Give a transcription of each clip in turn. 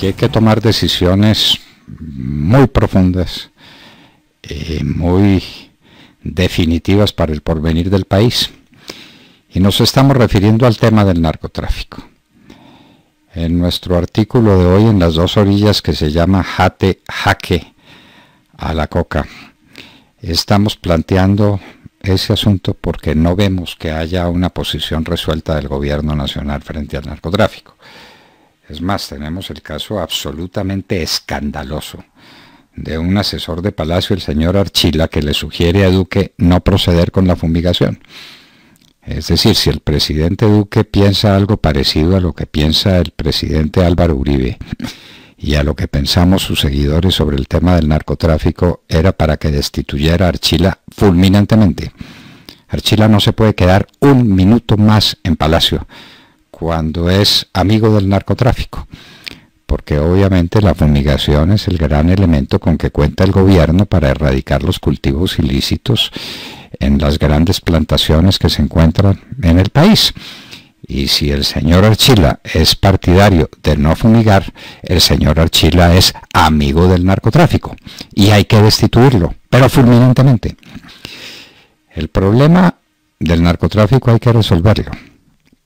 Aquí hay que tomar decisiones muy profundas, eh, muy definitivas para el porvenir del país. Y nos estamos refiriendo al tema del narcotráfico. En nuestro artículo de hoy en las dos orillas que se llama Jate Jaque a la Coca, estamos planteando ese asunto porque no vemos que haya una posición resuelta del gobierno nacional frente al narcotráfico. Es más, tenemos el caso absolutamente escandaloso de un asesor de Palacio, el señor Archila, que le sugiere a Duque no proceder con la fumigación. Es decir, si el presidente Duque piensa algo parecido a lo que piensa el presidente Álvaro Uribe y a lo que pensamos sus seguidores sobre el tema del narcotráfico, era para que destituyera a Archila fulminantemente. Archila no se puede quedar un minuto más en Palacio cuando es amigo del narcotráfico, porque obviamente la fumigación es el gran elemento con que cuenta el gobierno para erradicar los cultivos ilícitos en las grandes plantaciones que se encuentran en el país. Y si el señor Archila es partidario de no fumigar, el señor Archila es amigo del narcotráfico y hay que destituirlo, pero fulminantemente. El problema del narcotráfico hay que resolverlo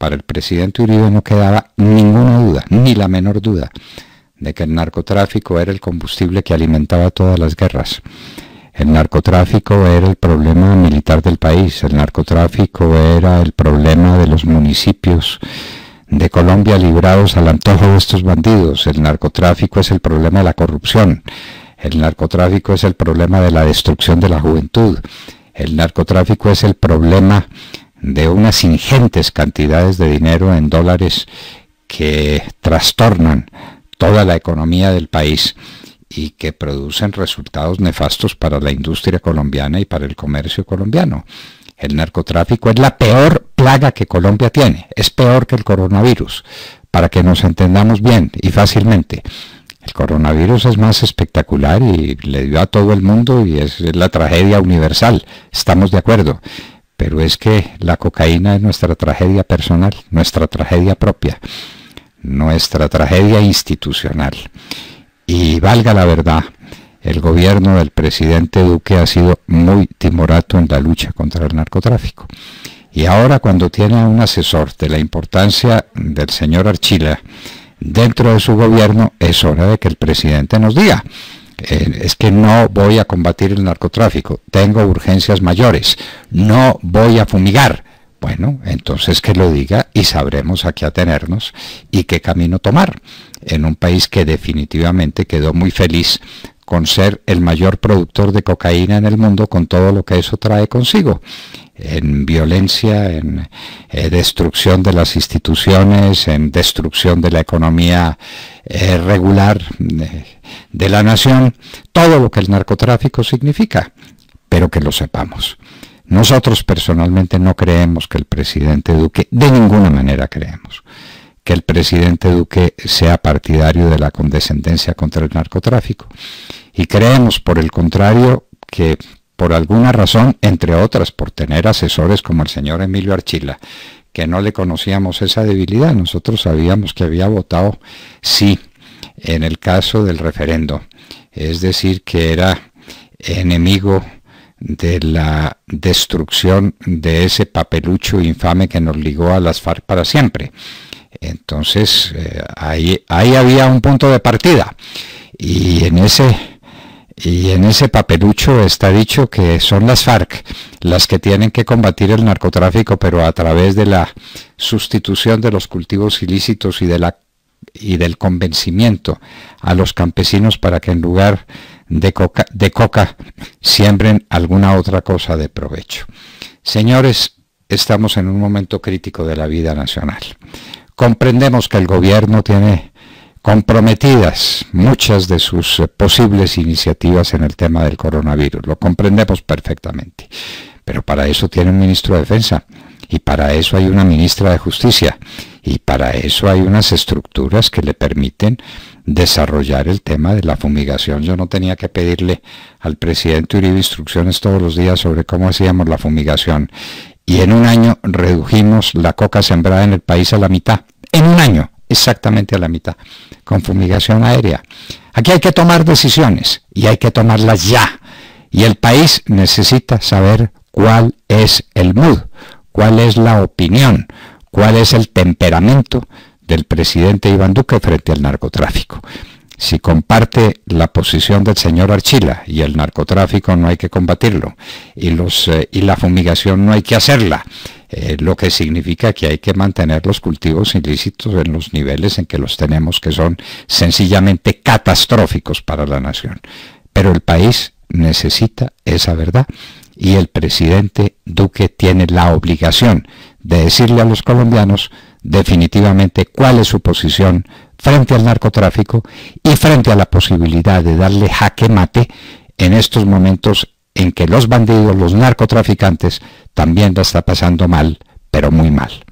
para el presidente Uribe no quedaba ninguna duda, ni la menor duda, de que el narcotráfico era el combustible que alimentaba todas las guerras. El narcotráfico era el problema militar del país, el narcotráfico era el problema de los municipios de Colombia librados al antojo de estos bandidos, el narcotráfico es el problema de la corrupción, el narcotráfico es el problema de la destrucción de la juventud, el narcotráfico es el problema de unas ingentes cantidades de dinero en dólares que trastornan toda la economía del país y que producen resultados nefastos para la industria colombiana y para el comercio colombiano. El narcotráfico es la peor plaga que Colombia tiene, es peor que el coronavirus, para que nos entendamos bien y fácilmente. El coronavirus es más espectacular y le dio a todo el mundo y es la tragedia universal, estamos de acuerdo pero es que la cocaína es nuestra tragedia personal, nuestra tragedia propia, nuestra tragedia institucional. Y valga la verdad, el gobierno del presidente Duque ha sido muy timorato en la lucha contra el narcotráfico. Y ahora cuando tiene un asesor de la importancia del señor Archila dentro de su gobierno, es hora de que el presidente nos diga, eh, es que no voy a combatir el narcotráfico, tengo urgencias mayores, no voy a fumigar. Bueno, entonces que lo diga y sabremos a qué atenernos y qué camino tomar en un país que definitivamente quedó muy feliz con ser el mayor productor de cocaína en el mundo con todo lo que eso trae consigo en violencia, en eh, destrucción de las instituciones, en destrucción de la economía eh, regular de la nación, todo lo que el narcotráfico significa, pero que lo sepamos. Nosotros personalmente no creemos que el presidente Duque, de ninguna manera creemos, que el presidente Duque sea partidario de la condescendencia contra el narcotráfico. Y creemos, por el contrario, que por alguna razón, entre otras por tener asesores como el señor Emilio Archila, que no le conocíamos esa debilidad. Nosotros sabíamos que había votado sí en el caso del referendo, es decir, que era enemigo de la destrucción de ese papelucho infame que nos ligó a las FARC para siempre. Entonces, eh, ahí, ahí había un punto de partida. Y en ese y en ese papelucho está dicho que son las FARC las que tienen que combatir el narcotráfico, pero a través de la sustitución de los cultivos ilícitos y, de la, y del convencimiento a los campesinos para que en lugar de coca, de coca siembren alguna otra cosa de provecho. Señores, estamos en un momento crítico de la vida nacional. Comprendemos que el gobierno tiene comprometidas muchas de sus eh, posibles iniciativas en el tema del coronavirus. Lo comprendemos perfectamente. Pero para eso tiene un ministro de Defensa y para eso hay una ministra de Justicia y para eso hay unas estructuras que le permiten desarrollar el tema de la fumigación. Yo no tenía que pedirle al presidente Uribe instrucciones todos los días sobre cómo hacíamos la fumigación y en un año redujimos la coca sembrada en el país a la mitad. En un año exactamente a la mitad, con fumigación aérea. Aquí hay que tomar decisiones y hay que tomarlas ya. Y el país necesita saber cuál es el mood, cuál es la opinión, cuál es el temperamento del presidente Iván Duque frente al narcotráfico. Si comparte la posición del señor Archila y el narcotráfico no hay que combatirlo y, eh, la fumigación no hay que hacerla, eh, lo que significa que hay que mantener los cultivos ilícitos en los niveles en que los tenemos, que son sencillamente catastróficos para la nación. Pero el país necesita esa verdad y el presidente Duque tiene la obligación de decirle a los colombianos definitivamente cuál es su posición frente al narcotráfico y frente a la posibilidad de darle jaque mate en estos momentos en que los bandidos, los narcotraficantes, también la está pasando mal, pero muy mal.